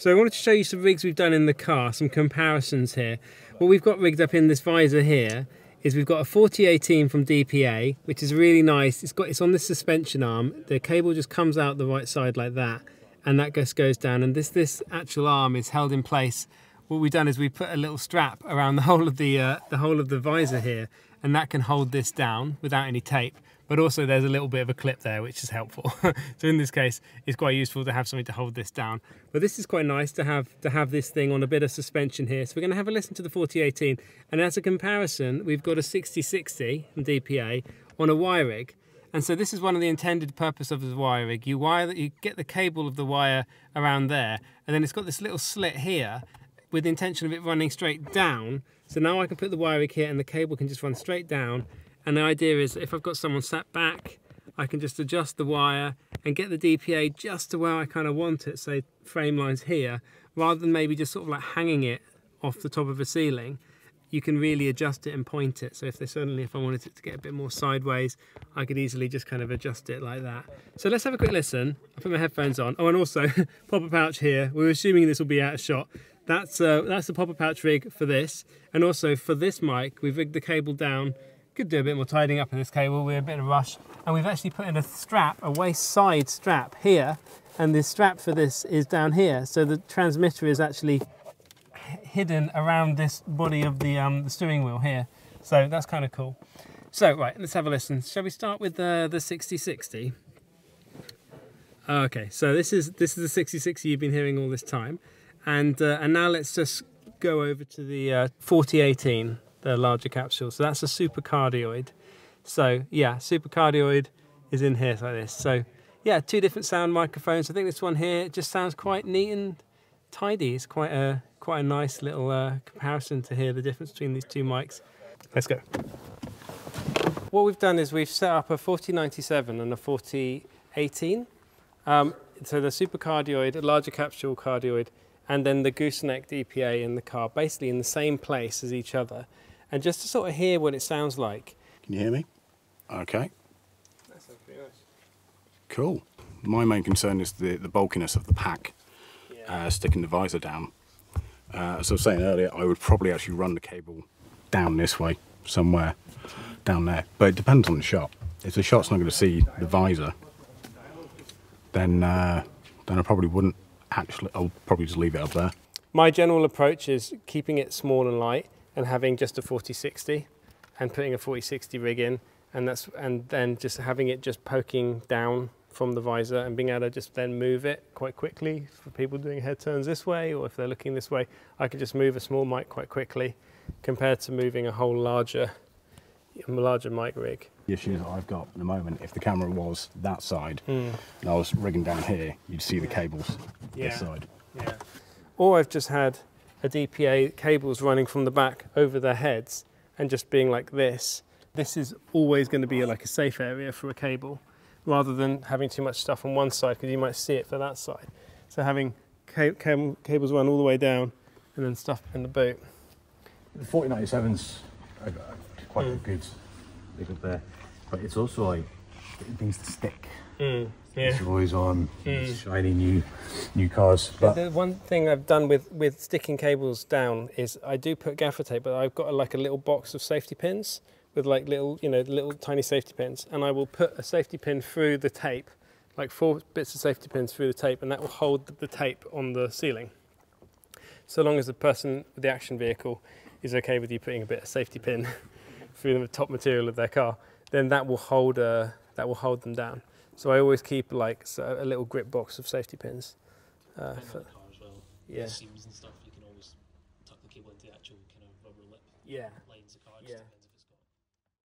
So I wanted to show you some rigs we've done in the car, some comparisons here. What we've got rigged up in this visor here is we've got a 4018 from DPA, which is really nice. It's got it's on this suspension arm. The cable just comes out the right side like that, and that just goes down. And this this actual arm is held in place. What we've done is we put a little strap around the whole of the uh, the whole of the visor here, and that can hold this down without any tape but also there's a little bit of a clip there which is helpful. So in this case it's quite useful to have something to hold this down. But this is quite nice to have to have this thing on a bit of suspension here. So we're going to have a listen to the 4018 and as a comparison we've got a 6060 from DPA on a wire rig. And so this is one of the intended purpose of the wire rig. You wire you get the cable of the wire around there and then it's got this little slit here with the intention of it running straight down. So now I can put the wire rig here and the cable can just run straight down and the idea is if I've got someone sat back, I can just adjust the wire and get the DPA just to where I kind of want it, say frame lines here, rather than maybe just sort of like hanging it off the top of a ceiling. You can really adjust it and point it. So if they suddenly, if I wanted it to get a bit more sideways, I could easily just kind of adjust it like that. So let's have a quick listen. I put my headphones on. Oh, and also popper pouch here. We are assuming this will be out of shot. That's uh, that's the popper pouch rig for this. And also for this mic, we've rigged the cable down could do a bit more tidying up in this cable, we're a bit of a rush. And we've actually put in a strap, a waist side strap here, and the strap for this is down here. So the transmitter is actually hidden around this body of the, um, the steering wheel here. So that's kind of cool. So, right, let's have a listen. Shall we start with the, the 6060? Okay, so this is this is the 6060 you've been hearing all this time. And, uh, and now let's just go over to the uh, 4018 the larger capsule. So that's a supercardioid. So yeah, supercardioid is in here like this. So yeah, two different sound microphones. I think this one here just sounds quite neat and tidy. It's quite a quite a nice little uh, comparison to hear the difference between these two mics. Let's go. What we've done is we've set up a 4097 and a 4018. Um, so the supercardioid, a larger capsule cardioid, and then the gooseneck DPA in the car, basically in the same place as each other and just to sort of hear what it sounds like. Can you hear me? Okay. That sounds pretty nice. Cool. My main concern is the, the bulkiness of the pack, yeah. uh, sticking the visor down. Uh, as I was saying earlier, I would probably actually run the cable down this way, somewhere down there. But it depends on the shot. If the shot's not going to see the visor, then uh, then I probably wouldn't actually. I'll probably just leave it up there. My general approach is keeping it small and light and having just a 4060 and putting a 4060 rig in and that's and then just having it just poking down from the visor and being able to just then move it quite quickly for people doing head turns this way or if they're looking this way I could just move a small mic quite quickly compared to moving a whole larger larger mic rig. The issue that I've got at the moment, if the camera was that side mm. and I was rigging down here, you'd see the cables yeah. this side. Yeah. Or I've just had a DPA cables running from the back over their heads and just being like this, this is always going to be like a safe area for a cable rather than having too much stuff on one side because you might see it for that side. So having ca cam cables run all the way down and then stuff in the boot. The 4097's quite mm. good, good there, but it's also like things to stick. Mm. Yeah. It's always on mm. shiny new new cars. But the one thing I've done with with sticking cables down is I do put gaffer tape, but I've got a, like a little box of safety pins with like little you know little tiny safety pins, and I will put a safety pin through the tape, like four bits of safety pins through the tape, and that will hold the tape on the ceiling. So long as the person with the action vehicle is okay with you putting a bit of safety pin through the top material of their car, then that will hold uh, that will hold them down. So I always keep like a little grip box of safety pins. Uh, for, the car as well. Yeah. Seams and stuff, you can always tuck the cable into the actual kind of rubber lip. Yeah. Lines the car. yeah.